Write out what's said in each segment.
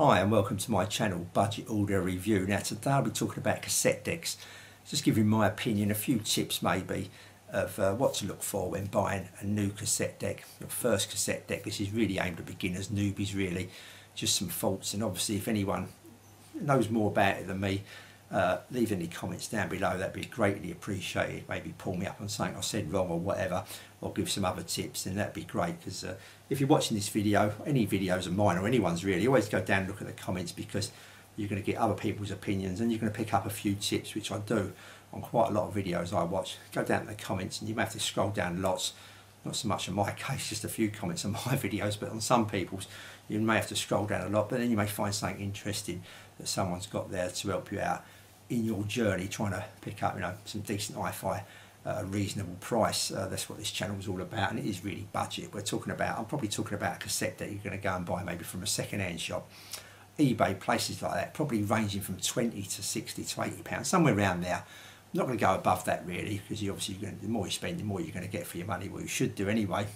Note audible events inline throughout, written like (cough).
Hi and welcome to my channel Budget Audio Review. Now today I'll be talking about cassette decks. Just giving my opinion, a few tips maybe of uh, what to look for when buying a new cassette deck. Your first cassette deck, this is really aimed at beginners, newbies really. Just some faults and obviously if anyone knows more about it than me, uh, leave any comments down below, that'd be greatly appreciated. Maybe pull me up on something I said wrong or whatever, or give some other tips, and that'd be great because uh, if you're watching this video, any videos of mine or anyone's really, always go down and look at the comments because you're going to get other people's opinions and you're going to pick up a few tips, which I do on quite a lot of videos I watch. Go down to the comments and you may have to scroll down lots. Not so much in my (laughs) case, just a few comments on my (laughs) videos, but on some people's, you may have to scroll down a lot, but then you may find something interesting that someone's got there to help you out in your journey trying to pick up, you know, some decent hi-fi a reasonable price. Uh, that's what this channel is all about, and it is really budget. We're talking about, I'm probably talking about a cassette that you're going to go and buy maybe from a second-hand shop, eBay, places like that, probably ranging from 20 to 60 to 80 pounds, somewhere around there. I'm not going to go above that really, because you obviously, to, the more you spend, the more you're going to get for your money. Well, you should do anyway.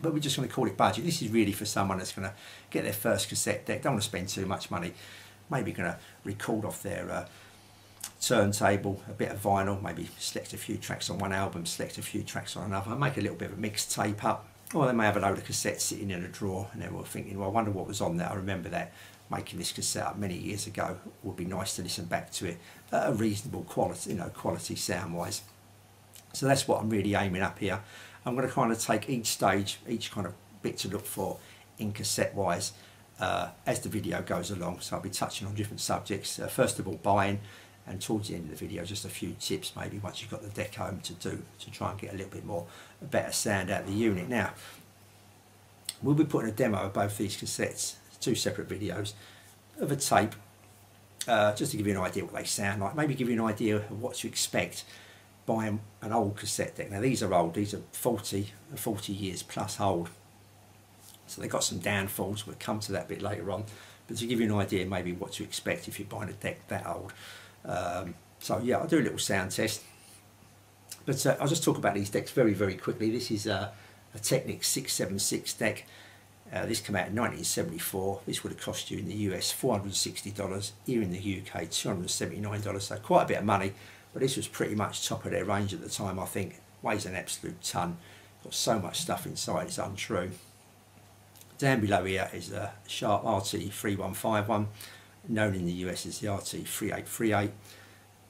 But we're just going to call it budget. This is really for someone that's going to get their first cassette deck, don't want to spend too much money, maybe going to record off their uh, turntable, a bit of vinyl, maybe select a few tracks on one album, select a few tracks on another, make a little bit of a mixtape up. Or they may have a load of cassettes sitting in a drawer and they're all thinking, well, I wonder what was on there. I remember that making this cassette up many years ago. It would be nice to listen back to it at a reasonable quality, you know, quality sound wise. So that's what I'm really aiming up here. I'm going to kind of take each stage, each kind of bit to look for in cassette wise uh, as the video goes along. So I'll be touching on different subjects. Uh, first of all, buying and towards the end of the video just a few tips maybe once you've got the deck home to do to try and get a little bit more better sound out of the unit. Now we'll be putting a demo of both these cassettes two separate videos of a tape uh, just to give you an idea what they sound like maybe give you an idea of what to expect buying an old cassette deck. Now these are old these are 40 40 years plus old. So they've got some downfalls we'll come to that bit later on. But to give you an idea maybe what to expect if you're buying a deck that old um, so yeah, I'll do a little sound test. But uh, I'll just talk about these decks very, very quickly. This is uh, a Technics 676 deck. Uh, this came out in 1974. This would have cost you in the US $460, here in the UK $279, so quite a bit of money. But this was pretty much top of their range at the time, I think. Weighs an absolute ton. Got so much stuff inside, it's untrue. Down below here is a Sharp RT3151 known in the US as the RT3838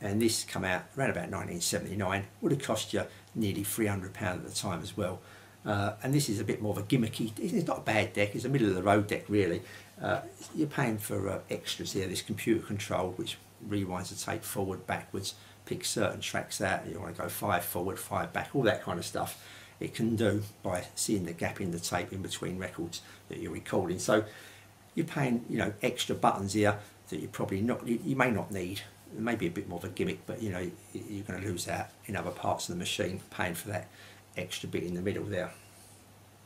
and this come out around about 1979 would have cost you nearly 300 pound at the time as well. Uh, and this is a bit more of a gimmicky it's not a bad deck it's a middle of the road deck really. Uh, you're paying for uh, extras here this computer control which rewinds the tape forward backwards picks certain tracks out you want to go five forward five back all that kind of stuff. It can do by seeing the gap in the tape in between records that you're recording. So you're paying you know extra buttons here that you probably not you, you may not need. Maybe a bit more of a gimmick but you know you're going to lose out in other parts of the machine paying for that extra bit in the middle there.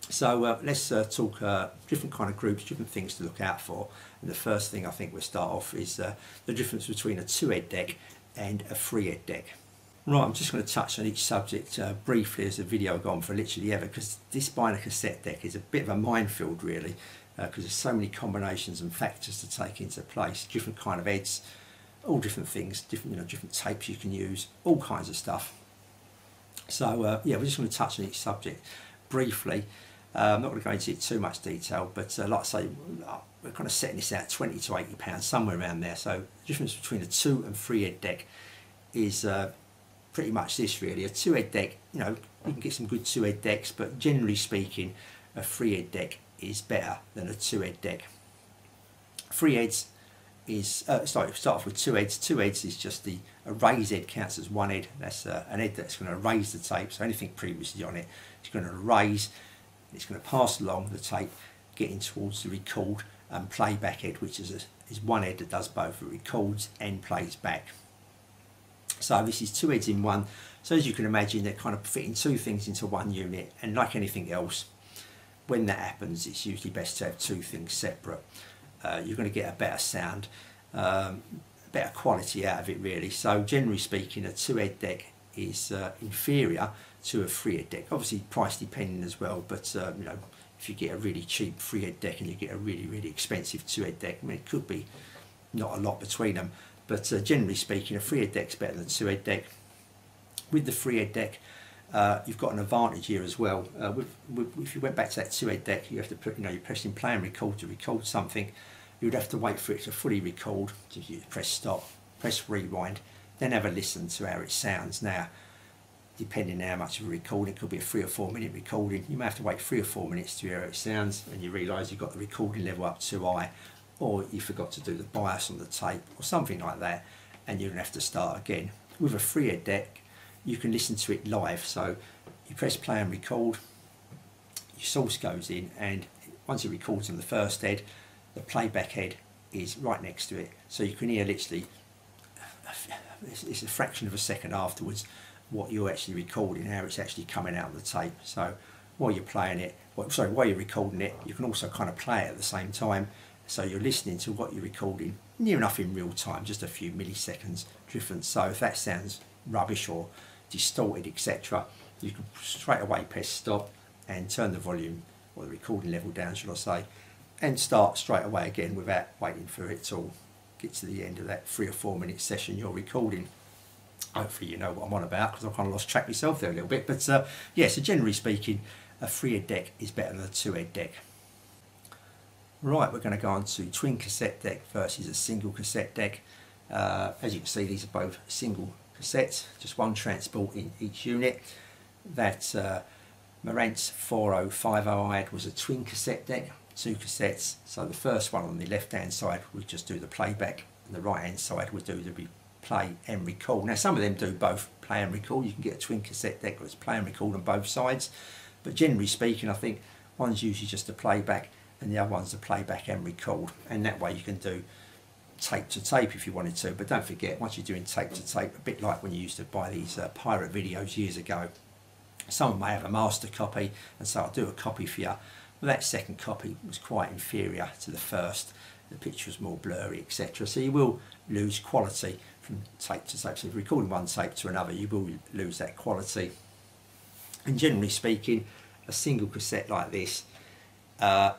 So uh, let's uh, talk uh, different kind of groups different things to look out for. And the first thing I think we'll start off is uh, the difference between a two head deck and a three head deck. Right, I'm just going to touch on each subject uh, briefly as the video gone for literally ever because this a cassette deck is a bit of a minefield really because uh, there's so many combinations and factors to take into place, different kind of heads, all different things, different you know different tapes you can use, all kinds of stuff. So uh, yeah, we're just going to touch on each subject briefly. Uh, I'm not going to go into too much detail, but uh, like I say, we're kind of setting this out 20 to 80 pounds, somewhere around there. So the difference between a two and three head deck is uh, pretty much this really. A two head deck, you know, you can get some good two head decks, but generally speaking, a three head deck is better than a two head deck. Three heads is, uh, sorry, start off with two heads. Two heads is just the, a raised head counts as one head. That's uh, an head that's going to raise the tape. So anything previously on it, it's going to raise, it's going to pass along the tape, getting towards the record and playback head, which is, a, is one head that does both. It records and plays back. So this is two heads in one. So as you can imagine, they're kind of fitting two things into one unit. And like anything else, when that happens, it's usually best to have two things separate. Uh, you're going to get a better sound, um, better quality out of it really. So generally speaking, a two-head deck is uh, inferior to a three-head deck. Obviously price depending as well, but uh, you know, if you get a really cheap three head deck and you get a really really expensive two head deck. I mean, it could be not a lot between them, but uh, generally speaking, a three head deck's better than a two head deck. With the three head deck, uh, you've got an advantage here as well. Uh, with, with, if you went back to that two head deck, you have to put, you know, you're pressing play and record to record something. You'd have to wait for it to fully record. So you press stop, press rewind, then have a listen to how it sounds. Now, depending on how much of a recording, it could be a three or four minute recording. You may have to wait three or four minutes to hear how it sounds, and you realise you've got the recording level up too high, or you forgot to do the bias on the tape, or something like that, and you're gonna have to start again. With a three head deck, you can listen to it live. So you press play and record, your source goes in, and once it records on the first head, the playback head is right next to it. So you can hear literally, it's a fraction of a second afterwards, what you're actually recording, how it's actually coming out of the tape. So while you're playing it, well, sorry, while you're recording it, you can also kind of play it at the same time. So you're listening to what you're recording near enough in real time, just a few milliseconds difference. So if that sounds rubbish or distorted, etc., you can straight away press stop and turn the volume or the recording level down, should I say, and start straight away again without waiting for it to get to the end of that three or four minute session you're recording. Hopefully you know what I'm on about because I kind of lost track myself there a little bit. But uh, yeah, so generally speaking, a three head deck is better than a two head deck. Right, we're going to go on to twin cassette deck versus a single cassette deck. Uh, as you can see, these are both single cassettes, just one transport in each unit. That uh, Marantz 4050 I had was a twin cassette deck, two cassettes. So the first one on the left hand side would just do the playback, and the right hand side would do the play and recall. Now some of them do both play and recall. You can get a twin cassette deck that's play and recall on both sides, but generally speaking, I think one's usually just a playback and the other one's a playback and record, and that way you can do tape to tape if you wanted to. But don't forget, once you're doing tape to tape, a bit like when you used to buy these uh, pirate videos years ago, someone may have a master copy, and so I'll do a copy for you. But that second copy was quite inferior to the first. The picture was more blurry, etc. So you will lose quality from tape to tape. So if you're recording one tape to another, you will lose that quality. And generally speaking, a single cassette like this, uh,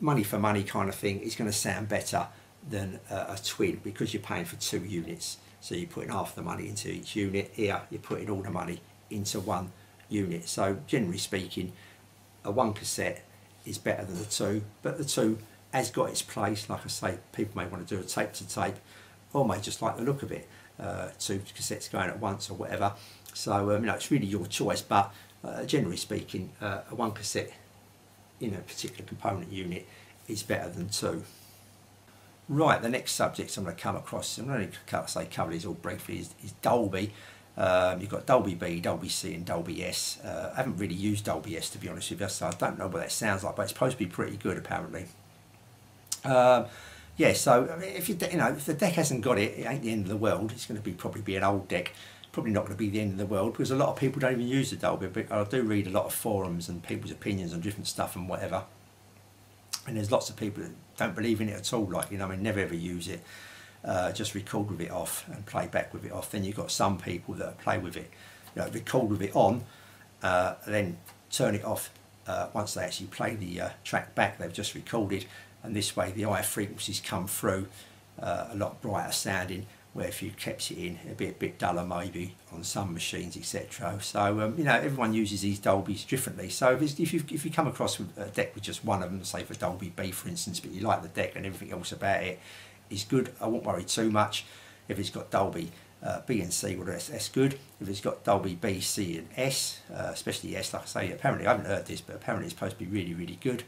money for money kind of thing, is going to sound better than a, a twin because you're paying for two units. So you're putting half the money into each unit. Here, you're putting all the money into one unit. So generally speaking, a one cassette is better than the two, but the two has got its place. Like I say, people may want to do a tape to tape, or may just like the look of it. Uh, two cassettes going at once or whatever. So um, you know, it's really your choice. But uh, generally speaking, uh, a one cassette in a particular component unit is better than two. Right, the next subject I'm going to come across, I'm going to say cover these all briefly, is, is Dolby. Um, you've got Dolby B, Dolby C and Dolby S. Uh, I haven't really used Dolby S to be honest with you, so I don't know what that sounds like, but it's supposed to be pretty good apparently. Um, yeah, so I mean, if you you know if the deck hasn't got it, it ain't the end of the world. It's going to be probably be an old deck, probably not going to be the end of the world because a lot of people don't even use the Dolby. But I do read a lot of forums and people's opinions on different stuff and whatever and there's lots of people that don't believe in it at all like you know I mean never ever use it uh, just record with it off and play back with it off. Then you've got some people that play with it. You know record with it on uh, then turn it off uh, once they actually play the uh, track back they've just recorded. And this way the higher frequencies come through uh, a lot brighter sounding where if you kept it in it'd be a bit bit duller maybe on some machines etc so um, you know everyone uses these Dolbys differently. So if, if, you, if you come across a deck with just one of them say for Dolby B for instance but you like the deck and everything else about it is good. I won't worry too much if it's got Dolby uh, B and C well that's, that's good. If it's got Dolby B, C and S uh, especially S like I say apparently I haven't heard this but apparently it's supposed to be really really good.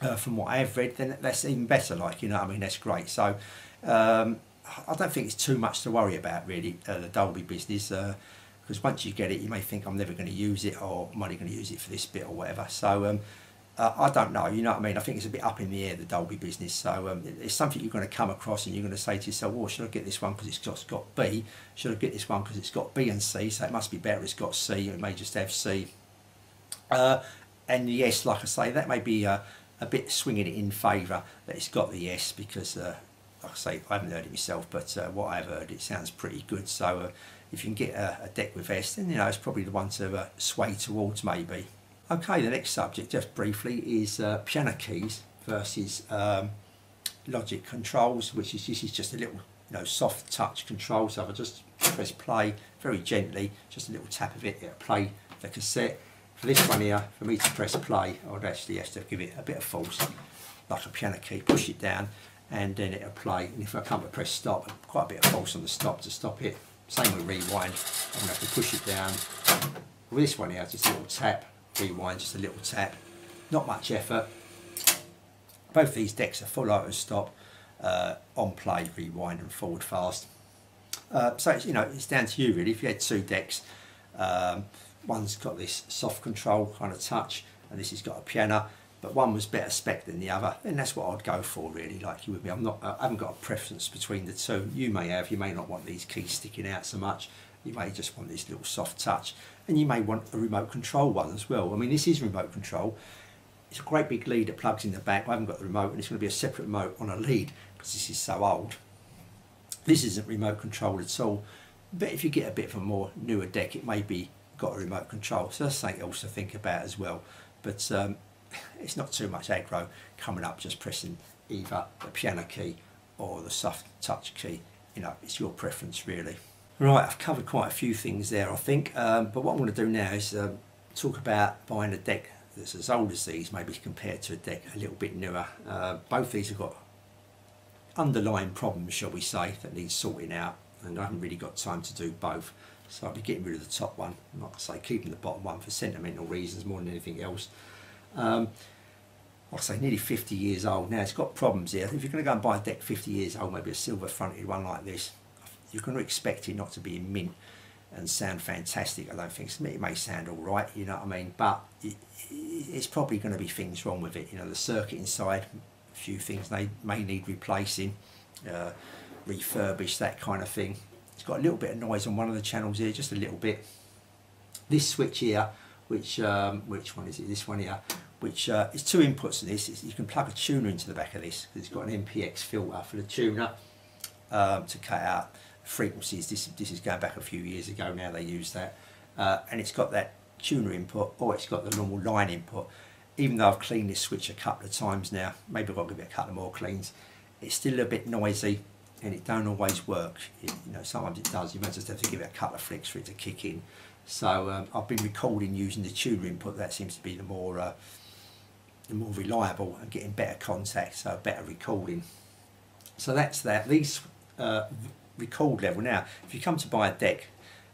Uh, from what I have read then that's even better like you know I mean? That's great. So um, I don't think it's too much to worry about really uh, the Dolby business because uh, once you get it you may think I'm never going to use it or I'm only going to use it for this bit or whatever. So um, uh, I don't know you know what I mean? I think it's a bit up in the air the Dolby business. So um, it's something you're going to come across and you're going to say to yourself well should I get this one because it's just got, B? Should I get this one because it's got B and C? So it must be better it's got C it may just have C. Uh, and yes like I say that may be a bit swinging it in favour that it's got the S because uh, like I say, I haven't heard it myself, but uh, what I've heard, it sounds pretty good. So uh, if you can get a, a, deck with S, then you know it's probably the one to uh, sway towards maybe. Okay, the next subject, just briefly, is uh, piano keys versus um, logic controls, which is this is just a little, you know, soft touch control. So if I just press play very gently, just a little tap of it, it'll play the cassette. For this one here, for me to press play, I would actually have to give it a bit of force, like a piano key, push it down, and then it'll play. And if I come to press stop, quite a bit of force on the stop to stop it. Same with rewind, I'm going to have to push it down. With this one here, just a little tap, rewind, just a little tap. Not much effort. Both these decks are full auto stop, uh, on play, rewind and forward fast. Uh, so it's, you know it's down to you really. If you had two decks, um, one's got this soft control kind of touch, and this has got a piano, but one was better spec than the other, and that's what I'd go for really. Like you would be, I'm not, I haven't got a preference between the two. You may have, you may not want these keys sticking out so much. You may just want this little soft touch, and you may want a remote control one as well. I mean, this is remote control. It's a great big lead that plugs in the back. I haven't got the remote, and it's going to be a separate remote on a lead because this is so old. This isn't remote control at all. But if you get a bit of a more newer deck, it may be got a remote control. So that's something else to think about as well. But um, it's not too much aggro coming up just pressing either the piano key or the soft touch key. You know, it's your preference really. Right, I've covered quite a few things there, I think. Um, but what I'm going to do now is um, talk about buying a deck that's as old as these, maybe compared to a deck a little bit newer. Uh, both these have got underlying problems, shall we say, that need sorting out, and I haven't really got time to do both. So I'll be getting rid of the top one, like I say, keeping the bottom one for sentimental reasons more than anything else. Um, I say, nearly 50 years old now. It's got problems here. If you're going to go and buy a deck 50 years old, maybe a silver fronted one like this, you're going to expect it not to be in mint and sound fantastic. I don't think it may sound all right, you know what I mean, but it, it's probably going to be things wrong with it. You know, the circuit inside, a few things they may need replacing, uh, refurbished, that kind of thing. It's got a little bit of noise on one of the channels here, just a little bit. This switch here, which um, which one is it? This one here, which uh, is two inputs to this. It's, you can plug a tuner into the back of this because it's got an MPX filter for the tuner um, to cut out frequencies. This, this is going back a few years ago now they use that. Uh, and it's got that tuner input or it's got the normal line input. Even though I've cleaned this switch a couple of times now, maybe to give it a couple more cleans, it's still a bit noisy and it don't always work. It, you know, sometimes it does. You might just have to give it a couple of flicks for it to kick in. So um, I've been recording using the tuner input. That seems to be the more uh, more reliable and getting better contact, so better recording. So that's that. These uh, record level. Now, if you come to buy a deck,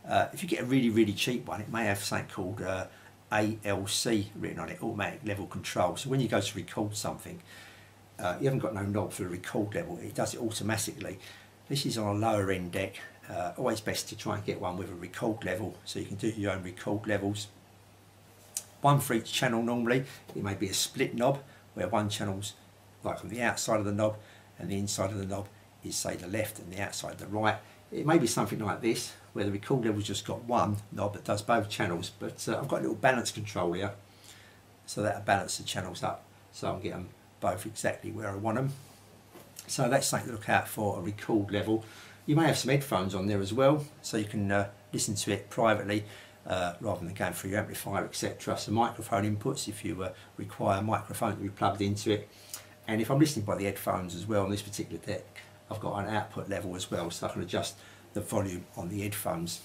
uh, if you get a really, really cheap one, it may have something called uh, ALC written on it, automatic level control. So when you go to record something, uh, you haven't got no knob for the record level, it does it automatically. This is on a lower end deck, uh, always best to try and get one with a record level so you can do your own record levels. One for each channel normally, it may be a split knob where one channel's like on the outside of the knob and the inside of the knob is say the left and the outside the right. It may be something like this where the record level's just got one knob that does both channels but uh, I've got a little balance control here so that'll balance the channels up so I can get them both exactly where I want them. So that's something to look out for a record level. You may have some headphones on there as well so you can uh, listen to it privately uh, rather than going through your amplifier etc. So microphone inputs if you uh, require a microphone to be plugged into it. And if I'm listening by the headphones as well on this particular deck I've got an output level as well so I can adjust the volume on the headphones.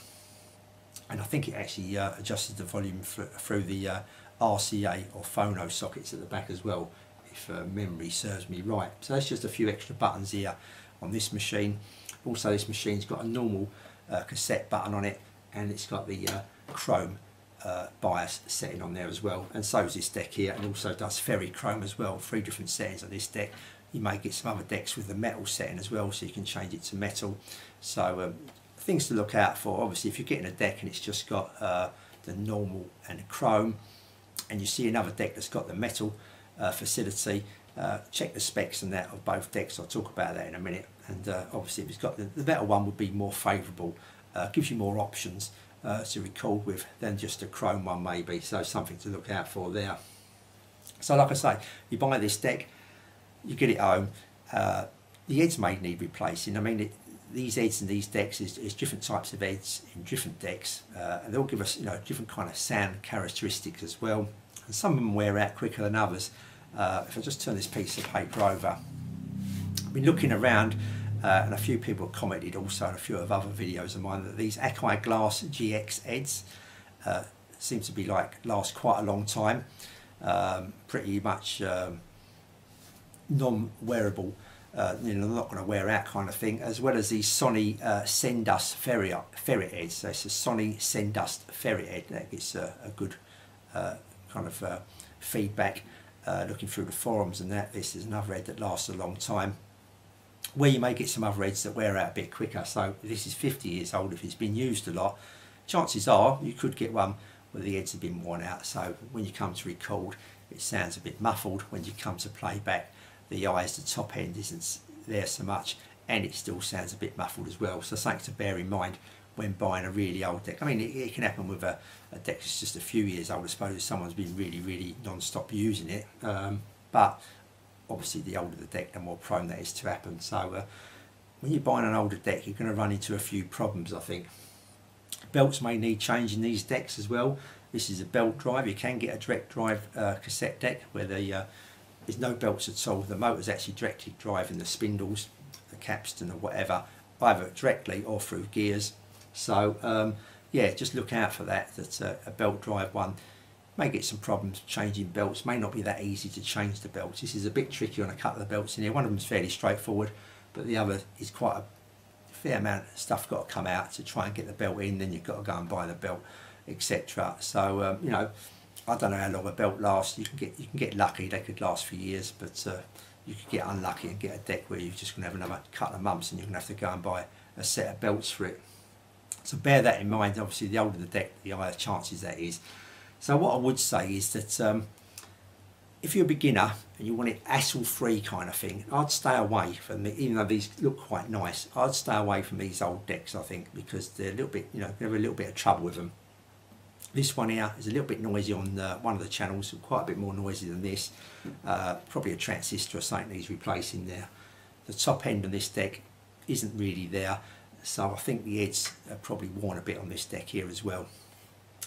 And I think it actually uh, adjusts the volume through the uh, RCA or phono sockets at the back as well if uh, memory serves me right. So that's just a few extra buttons here on this machine. Also this machine's got a normal uh, cassette button on it and it's got the uh, chrome uh, bias setting on there as well and so is this deck here and also does fairy Ferrichrome as well three different settings on this deck. You may get some other decks with the metal setting as well so you can change it to metal. So um, things to look out for obviously if you're getting a deck and it's just got uh, the normal and chrome and you see another deck that's got the metal uh, facility uh, check the specs and that of both decks. I'll talk about that in a minute. And uh, obviously if it's got the, the metal one would be more favourable uh, gives you more options uh, to record with than just a chrome one maybe so something to look out for there so like I say you buy this deck you get it home. Uh, the heads may need replacing. I mean, it, these heads and these decks is, is, different types of heads in different decks, uh, and they'll give us you know different kind of sound characteristics as well. and some of them wear out quicker than others. Uh, if I just turn this piece of paper over, I've been looking around uh, and a few people commented also on a few of other videos of mine that these Akai Glass GX heads uh, seem to be like last quite a long time, um, pretty much um, non-wearable uh, you know, not going to wear out kind of thing, as well as the Sony uh, Sendust ferrite, ferrite. So it's a Sony Sendust ferrite head. That gets a, a good uh, kind of uh, feedback uh, looking through the forums and that. This is another head that lasts a long time. Where you may get some other heads that wear out a bit quicker. So this is 50 years old. If it's been used a lot, chances are you could get one where the heads have been worn out. So when you come to record, it sounds a bit muffled. When you come to play back, the eyes, the top end isn't there so much and it still sounds a bit muffled as well. So something to bear in mind when buying a really old deck. I mean, it, it can happen with a, a, deck that's just a few years old, I suppose if someone's been really, really non-stop using it. Um, but obviously the older the deck, the more prone that is to happen. So uh, when you're buying an older deck, you're going to run into a few problems, I think. Belts may need changing these decks as well. This is a belt drive. You can get a direct drive uh, cassette deck where the uh, there's no belts at all. The motor's actually directly driving the spindles, the capstan or whatever, either directly or through gears. So um, yeah, just look out for that, that uh, a belt drive one may get some problems changing belts, may not be that easy to change the belts. This is a bit tricky on a couple of the belts in here. One of them is fairly straightforward, but the other is quite a fair amount of stuff got to come out to try and get the belt in, then you've got to go and buy the belt, etc. So, um, you know, I don't know how long a belt lasts. You can get you can get lucky; they could last for years, but uh, you could get unlucky and get a deck where you're just going to have another couple of months, and you're going to have to go and buy a set of belts for it. So bear that in mind. Obviously, the older the deck, the higher chances that is. So what I would say is that um, if you're a beginner and you want it hassle-free kind of thing, I'd stay away from it. Even though these look quite nice, I'd stay away from these old decks. I think because they're a little bit, you know, they have a little bit of trouble with them. This one here is a little bit noisy on one of the channels, quite a bit more noisy than this. Uh, probably a transistor or something needs replacing there. The top end of this deck isn't really there, so I think the heads are probably worn a bit on this deck here as well.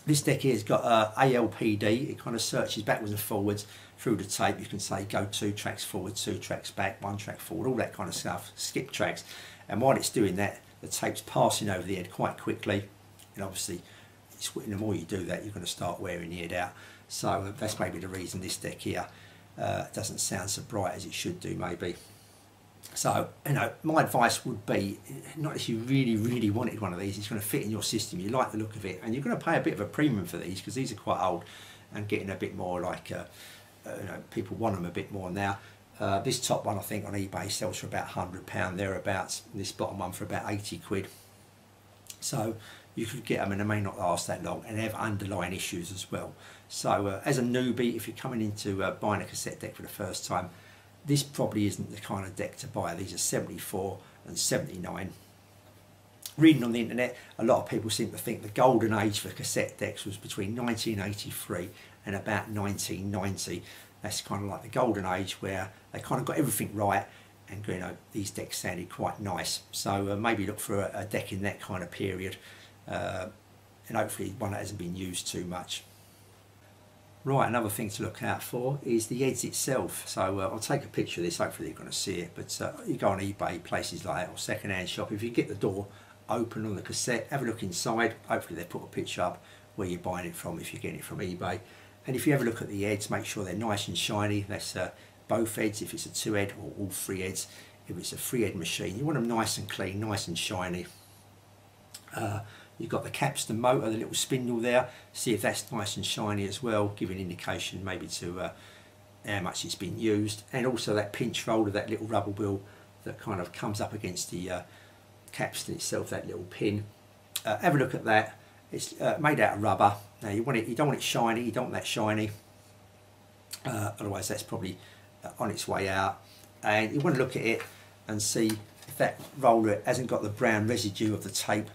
This deck here has got uh, APLD, it kind of searches backwards and forwards through the tape. You can say go two tracks forward, two tracks back, one track forward, all that kind of stuff, skip tracks. And while it's doing that, the tape's passing over the head quite quickly. And obviously the more you do that, you're going to start wearing the head out. So uh, that's maybe the reason this deck here uh, doesn't sound so bright as it should do, maybe. So, you know, my advice would be, not if you really, really wanted one of these, it's going to fit in your system, you like the look of it, and you're going to pay a bit of a premium for these because these are quite old and getting a bit more like, uh, uh, you know, people want them a bit more now. Uh, this top one I think on eBay sells for about £100 thereabouts, this bottom one for about 80 quid. So you could get them and they may not last that long and they have underlying issues as well. So uh, as a newbie, if you're coming into uh, buying a cassette deck for the first time, this probably isn't the kind of deck to buy. These are 74 and 79. Reading on the internet, a lot of people seem to think the golden age for cassette decks was between 1983 and about 1990. That's kind of like the golden age where they kind of got everything right and you know these decks sounded quite nice. So uh, maybe look for a, a deck in that kind of period uh, and hopefully one that hasn't been used too much. Right, another thing to look out for is the heads itself. So uh, I'll take a picture of this, hopefully you're going to see it, but uh, you go on eBay, places like that, or second-hand shop, if you get the door open on the cassette, have a look inside, hopefully they put a picture up where you're buying it from if you're getting it from eBay. And if you have a look at the heads, make sure they're nice and shiny, that's uh, both heads, if it's a two head or all three heads. If it's a three head machine, you want them nice and clean, nice and shiny. You've got the capstan motor, the little spindle there. See if that's nice and shiny as well, give an indication maybe to uh, how much it's been used. And also that pinch roller, that little rubber wheel that kind of comes up against the uh, capstan itself, that little pin. Uh, have a look at that. It's uh, made out of rubber. Now you want it, you don't want it shiny, you don't want that shiny. Uh, otherwise that's probably uh, on its way out. And you want to look at it and see if that roller hasn't got the brown residue of the tape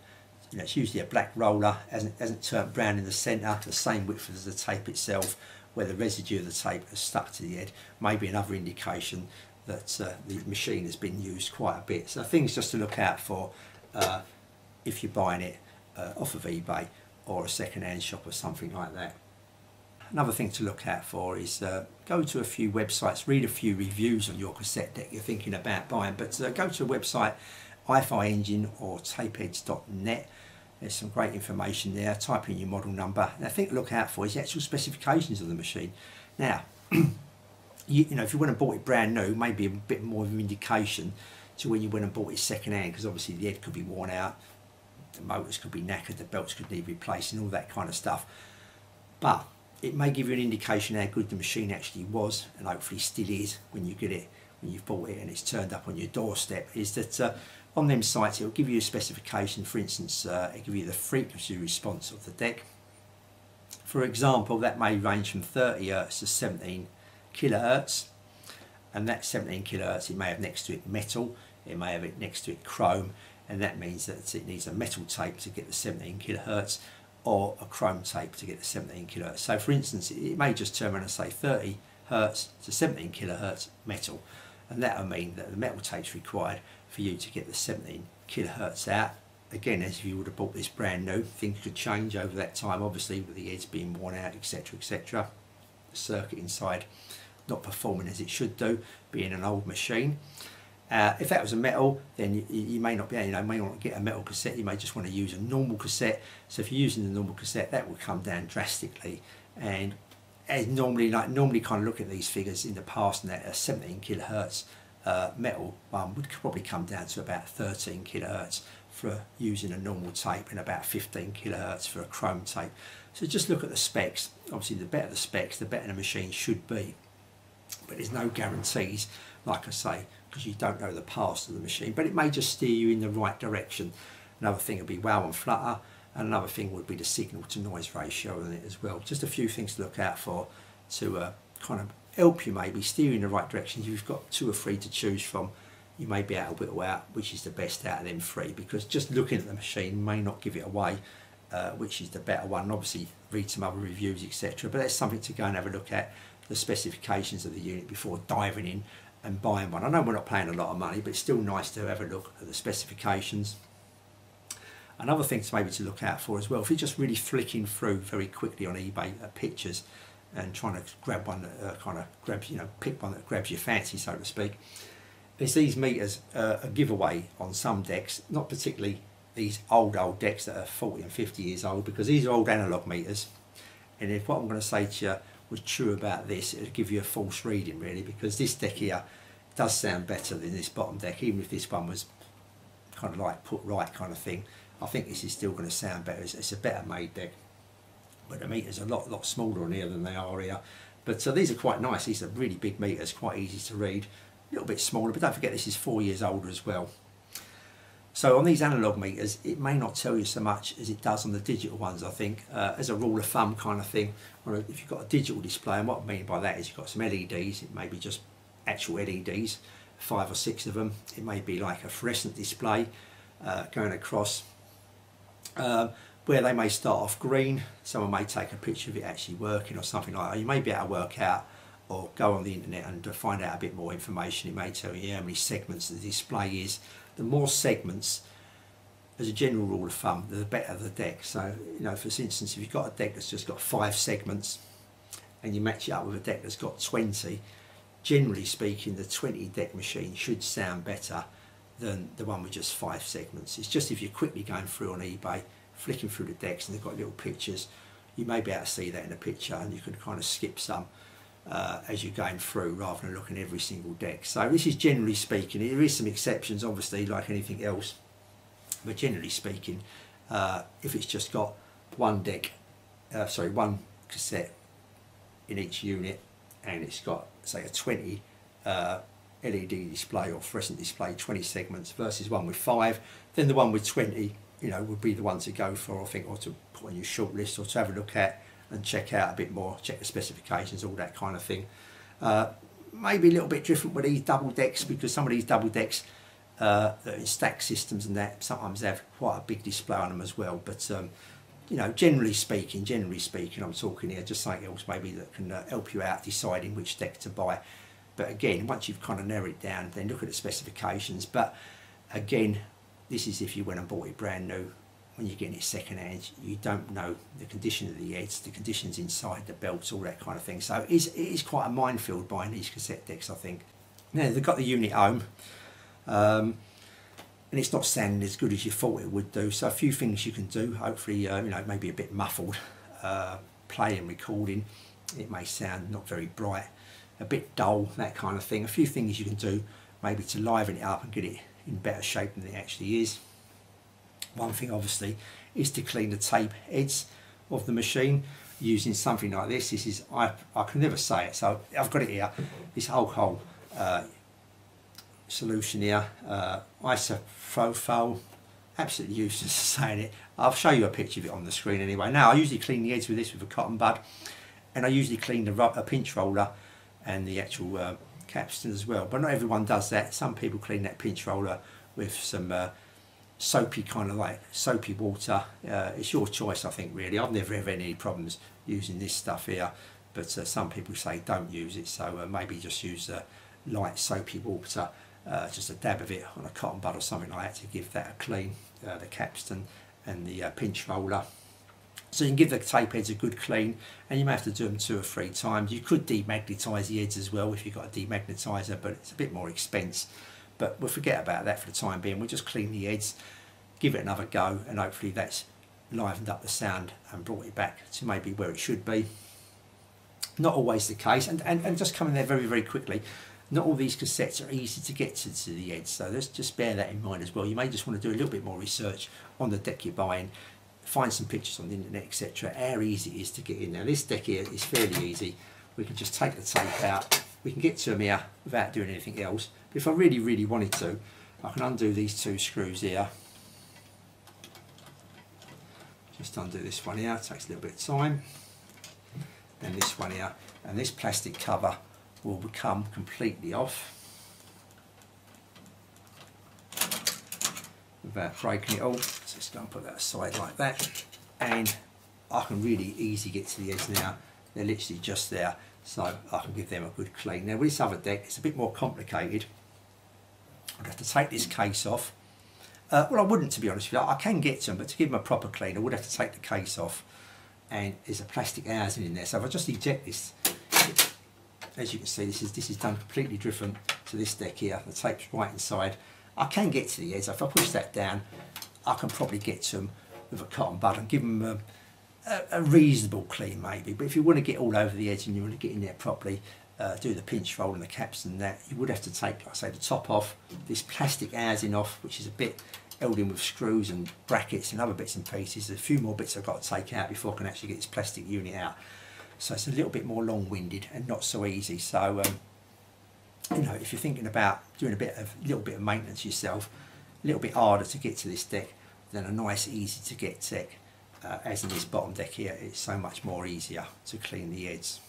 you know, it's usually a black roller, hasn't, hasn't turned brown in the centre, the same width as the tape itself, where the residue of the tape has stuck to the head, maybe another indication that uh, the machine has been used quite a bit. So things just to look out for uh, if you're buying it uh, off of eBay or a second-hand shop or something like that. Another thing to look out for is uh, go to a few websites, read a few reviews on your cassette deck you're thinking about buying, but uh, go to a website, HiFi Engine or tapeheads.net. There's some great information there. Type in your model number. And I think look out for is the actual specifications of the machine. Now, (clears throat) you, you know, if you went and bought it brand new, maybe a bit more of an indication to when you went and bought it second hand, because obviously the head could be worn out, the motors could be knackered, the belts could need replacing, all that kind of stuff. But it may give you an indication how good the machine actually was, and hopefully still is when you get it, when you've bought it and it's turned up on your doorstep, is that uh, on them sites it will give you a specification, for instance, uh, it'll give you the frequency response of the deck. For example, that may range from 30 Hz to 17 kilohertz, and that 17 kilohertz it may have next to it metal, it may have it next to it chrome, and that means that it needs a metal tape to get the 17 kilohertz or a chrome tape to get the 17 kilohertz. So for instance, it may just turn around and say 30 hertz to 17 kilohertz metal, and that will mean that the metal tape is required for you to get the 17 kilohertz out. Again, as if you would have bought this brand new, things could change over that time, obviously with the heads being worn out, etc, etc. The circuit inside not performing as it should do, being an old machine. Uh, if that was a metal, then you, you, may not be, you know, may not get a metal cassette. You may just want to use a normal cassette. So if you're using the normal cassette, that will come down drastically. And as normally, like normally, kind of look at these figures in the past, and that a 17 kilohertz uh, metal one would probably come down to about 13 kilohertz for using a normal tape, and about 15 kilohertz for a chrome tape. So just look at the specs. Obviously, the better the specs, the better the machine should be. But there's no guarantees, like I say, because you don't know the past of the machine, but it may just steer you in the right direction. Another thing would be wow and flutter, and another thing would be the signal to noise ratio in it as well. Just a few things to look out for to uh, kind of help you maybe steer you in the right direction. You've got two or three to choose from, you may be able to out which is the best out of them three because just looking at the machine may not give it away uh, which is the better one. Obviously, read some other reviews, etc. But that's something to go and have a look at the specifications of the unit before diving in and buying one. I know we're not paying a lot of money, but it's still nice to have a look at the specifications. Another thing to maybe to look out for as well, if you're just really flicking through very quickly on eBay at pictures and trying to grab one that uh, kind of grabs, you know, pick one that grabs your fancy, so to speak, these meters uh, a giveaway on some decks, not particularly these old, old decks that are 40 and 50 years old, because these are old analog meters. And if what I'm going to say to you was true about this, it would give you a false reading really because this deck here does sound better than this bottom deck, even if this one was kind of like put right kind of thing. I think this is still going to sound better. It's, it's a better made deck, but the meters are a lot, lot smaller on here than they are here. But so uh, these are quite nice. These are really big meters, quite easy to read. A little bit smaller, but don't forget this is four years older as well. So on these analog meters, it may not tell you so much as it does on the digital ones, I think, uh, as a rule of thumb kind of thing. If you've got a digital display, and what I mean by that is you've got some LEDs, it may be just actual LEDs, five or six of them. It may be like a fluorescent display uh, going across, uh, where they may start off green. Someone may take a picture of it actually working or something like that. You may be able to work out or go on the internet and find out a bit more information. It may tell you how many segments the display is the more segments, as a general rule of thumb, the better the deck. So, you know, for instance, if you've got a deck that's just got five segments and you match it up with a deck that's got 20, generally speaking, the 20 deck machine should sound better than the one with just five segments. It's just if you're quickly going through on eBay, flicking through the decks and they've got little pictures, you may be able to see that in a picture and you can kind of skip some uh, as you're going through rather than looking at every single deck. So this is generally speaking, there is some exceptions obviously like anything else, but generally speaking, uh, if it's just got one deck, uh, sorry, one cassette in each unit and it's got say a 20 uh, LED display or fluorescent display, 20 segments versus one with five, then the one with 20 you know, would be the one to go for, I think, or to put on your short list or to have a look at and check out a bit more, check the specifications, all that kind of thing. Uh, maybe a little bit different with these double decks because some of these double decks uh, in stack systems and that sometimes have quite a big display on them as well. But um, you know, generally speaking, generally speaking, I'm talking here just something else maybe that can uh, help you out deciding which deck to buy. But again, once you've kind of narrowed it down, then look at the specifications. But again, this is if you went and bought it brand new when you're getting it second hand, you don't know the condition of the heads, the conditions inside the belts, all that kind of thing. So it is, it is quite a minefield buying these cassette decks, I think. Now they've got the unit home, um, and it's not sounding as good as you thought it would do. So a few things you can do. Hopefully, uh, you know, maybe a bit muffled, uh, playing, recording. It may sound not very bright, a bit dull, that kind of thing. A few things you can do, maybe to liven it up and get it in better shape than it actually is. One thing obviously is to clean the tape heads of the machine using something like this. This is, I, I can never say it, so I've got it here. This alcohol uh, solution here, uh, isopropyl, absolutely useless (laughs) saying it. I'll show you a picture of it on the screen anyway. Now I usually clean the heads with this with a cotton bud and I usually clean the a pinch roller and the actual uh, capstan as well. But not everyone does that. Some people clean that pinch roller with some uh, soapy kind of like soapy water. Uh, it's your choice, I think, really. I've never had any problems using this stuff here, but uh, some people say don't use it, so uh, maybe just use uh, light soapy water, uh, just a dab of it on a cotton bud or something like that to give that a clean, uh, the capstan and the pinch roller. So you can give the tape heads a good clean and you may have to do them two or three times. You could demagnetise the heads as well if you've got a demagnetiser, but it's a bit more expense. But we'll forget about that for the time being. We'll just clean the heads, give it another go, and hopefully that's livened up the sound and brought it back to maybe where it should be. Not always the case, and, and, and just coming there very, very quickly, not all these cassettes are easy to get to, to the heads, so let's just bear that in mind as well. You may just want to do a little bit more research on the deck you're buying, find some pictures on the internet, etc. How easy it is to get in. Now this deck here is fairly easy. We can just take the tape out, we can get to them here without doing anything else. But if I really, really wanted to, I can undo these two screws here. Just undo this one here, it takes a little bit of time. Then this one here, and this plastic cover will become completely off. Without breaking it all, just go and put that aside like that. And I can really easily get to the edge now. They're literally just there so I can give them a good clean. Now with this other deck it's a bit more complicated. I'd have to take this case off. Uh, well I wouldn't to be honest with you, I can get to them but to give them a proper clean I would have to take the case off and there's a plastic housing in there so if I just eject this as you can see this is this is done completely different to this deck here the tape's right inside I can get to the edge if I push that down I can probably get them with a cotton bud and give them a, a, a, reasonable clean maybe. But if you want to get all over the edge and you want to get in there properly uh, do the pinch roll and the caps and that you would have to take like I say the top off this plastic housing off which is a bit held in with screws and brackets and other bits and pieces. There's a few more bits I've got to take out before I can actually get this plastic unit out. So it's a little bit more long-winded and not so easy. So um, you know if you're thinking about doing a bit of little bit of maintenance yourself a little bit harder to get to this deck than a nice easy to get deck uh, as in this bottom deck here, it's so much more easier to clean the heads.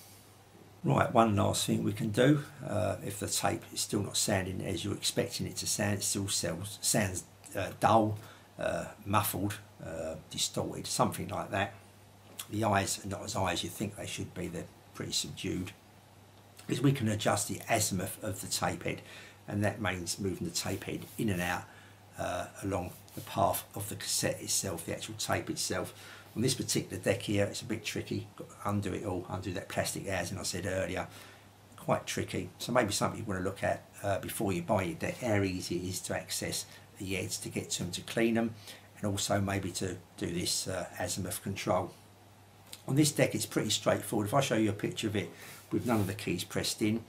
Right, one last thing we can do, uh, if the tape is still not sounding as you're expecting it to sound, it still sounds, sounds uh, dull, uh, muffled, uh, distorted, something like that. The eyes are not as high as you think they should be, they're pretty subdued. Is we can adjust the azimuth of the tape head, and that means moving the tape head in and out uh, along the path of the cassette itself, the actual tape itself. On this particular deck here, it's a bit tricky. Got to undo it all, undo that plastic housing I said earlier. Quite tricky. So maybe something you want to look at uh, before you buy your deck, how easy it is to access the heads to get to them to clean them, and also maybe to do this uh, azimuth control. On this deck, it's pretty straightforward. If I show you a picture of it with none of the keys pressed in,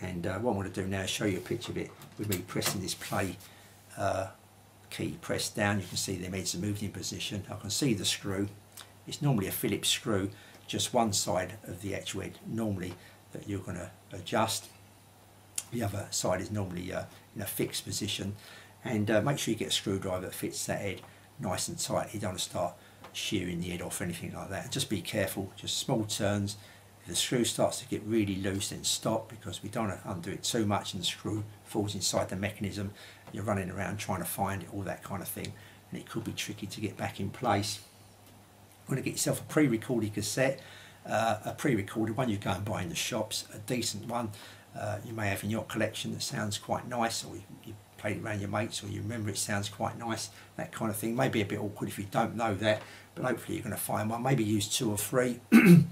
and uh, what I want to do now is show you a picture of it with me pressing this play uh, key pressed down. You can see they made are moved in position. I can see the screw. It's normally a Phillips screw just one side of the actual head normally that you're going to adjust. The other side is normally uh, in a fixed position. And uh, make sure you get a screwdriver that fits that head nice and tight. You don't want to start shearing the head off or anything like that. Just be careful just small turns. If the screw starts to get really loose then stop because we don't want to undo it too much and the screw falls inside the mechanism you're running around trying to find it, all that kind of thing, and it could be tricky to get back in place. You want to get yourself a pre-recorded cassette, uh, a pre-recorded one you go and buy in the shops, a decent one uh, you may have in your collection that sounds quite nice, or you, you played it around your mates or you remember it sounds quite nice, that kind of thing. Maybe a bit awkward if you don't know that, but hopefully you're going to find one. Maybe use two or three. (clears throat)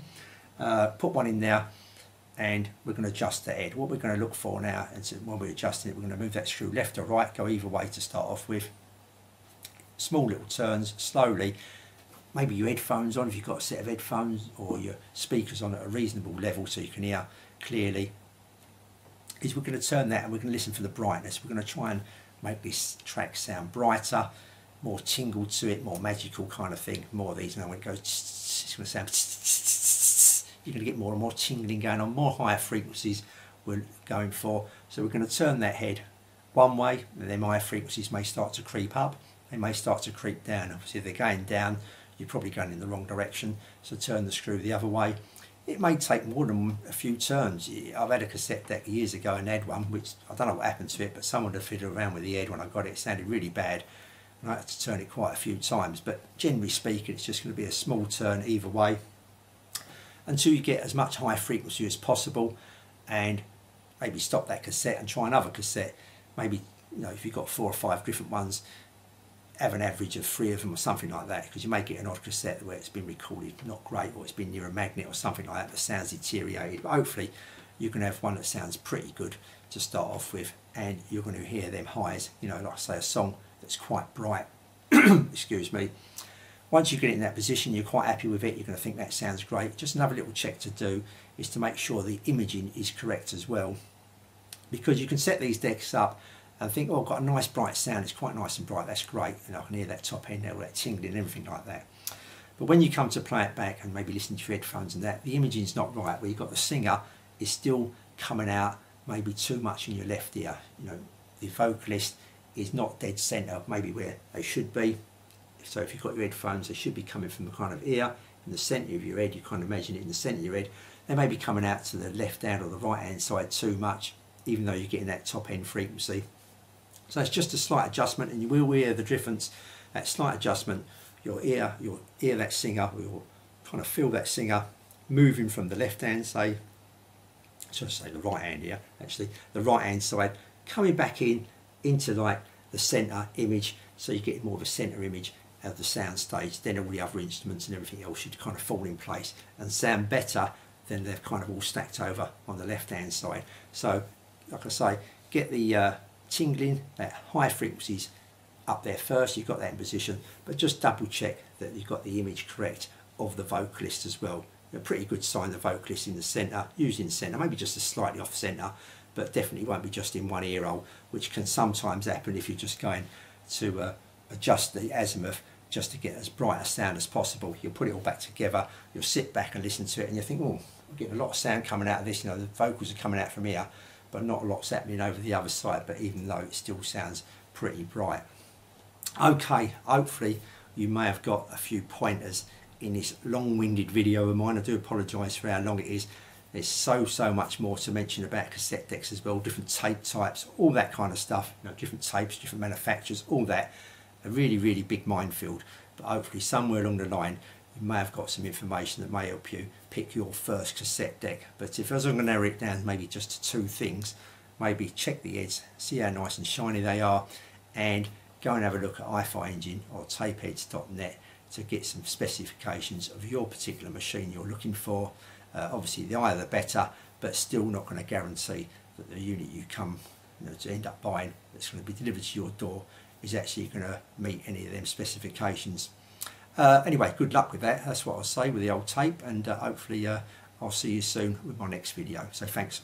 uh, put one in there and we're going to adjust the head. What we're going to look for now is when we're adjusting it, we're going to move that screw left or right, go either way to start off with. Small little turns, slowly. Maybe your headphones on if you've got a set of headphones or your speakers on at a reasonable level so you can hear clearly. Is we're going to turn that and we're going to listen for the brightness. We're going to try and make this track sound brighter, more tingle to it, more magical kind of thing. More of these now when it goes, it's going to sound you're going to get more and more tingling going on, more higher frequencies we're going for. So we're going to turn that head one way, and then higher frequencies may start to creep up, they may start to creep down. Obviously, if they're going down, you're probably going in the wrong direction, so turn the screw the other way. It may take more than a few turns. I've had a cassette deck years ago and had one, which I don't know what happened to it, but someone had fiddled around with the head when I got it. It sounded really bad, and I had to turn it quite a few times. But generally speaking, it's just going to be a small turn either way until you get as much high frequency as possible and maybe stop that cassette and try another cassette. Maybe, you know, if you've got four or five different ones, have an average of three of them or something like that because you may get an odd cassette where it's been recorded not great or it's been near a magnet or something like that that sounds deteriorated. But hopefully you can have one that sounds pretty good to start off with and you're going to hear them highs, you know, like I say, a song that's quite bright, (coughs) excuse me, once you get in that position, you're quite happy with it, you're going to think that sounds great. Just another little check to do is to make sure the imaging is correct as well. Because you can set these decks up and think, oh, I've got a nice bright sound, it's quite nice and bright, that's great. And I can hear that top end, all that tingling and everything like that. But when you come to play it back and maybe listen to your headphones and that, the imaging's not right, where you've got the singer is still coming out maybe too much in your left ear. You know, the vocalist is not dead centre, maybe where they should be so if you've got your headphones, they should be coming from the kind of ear in the centre of your head. You of imagine it in the centre of your head. They may be coming out to the left hand or the right hand side too much, even though you're getting that top end frequency. So it's just a slight adjustment, and you will hear the difference. That slight adjustment, your ear, you'll hear that singer, you'll kind of feel that singer moving from the left hand, say, should I say the right hand here, actually, the right hand side, coming back in into like the centre image, so you get more of a centre image of the sound stage, then all the other instruments and everything else should kind of fall in place and sound better than they're kind of all stacked over on the left hand side. So, like I say, get the uh, tingling, that high frequencies up there first, you've got that in position, but just double check that you've got the image correct of the vocalist as well. A pretty good sign the vocalist in the centre, using the centre, maybe just a slightly off centre, but definitely won't be just in one ear hole, which can sometimes happen if you're just going to uh, adjust the azimuth just to get as bright a sound as possible. You'll put it all back together, you'll sit back and listen to it and you think, oh, I'm getting a lot of sound coming out of this, you know, the vocals are coming out from here, but not a lot's happening over the other side, but even though it still sounds pretty bright. Okay, hopefully you may have got a few pointers in this long-winded video of mine. I do apologise for how long it is. There's so, so much more to mention about cassette decks as well, different tape types, all that kind of stuff, you know, different tapes, different manufacturers, all that a really, really big minefield. But hopefully somewhere along the line, you may have got some information that may help you pick your first cassette deck. But if I was going to narrow it down maybe just to two things, maybe check the heads, see how nice and shiny they are, and go and have a look at HiFi Engine or tapeheads.net to get some specifications of your particular machine you're looking for. Uh, obviously, the higher the better, but still not going to guarantee that the unit you come you know, to end up buying that's going to be delivered to your door is actually going to meet any of them specifications. Uh, anyway, good luck with that. That's what I'll say with the old tape, and uh, hopefully uh, I'll see you soon with my next video. So thanks.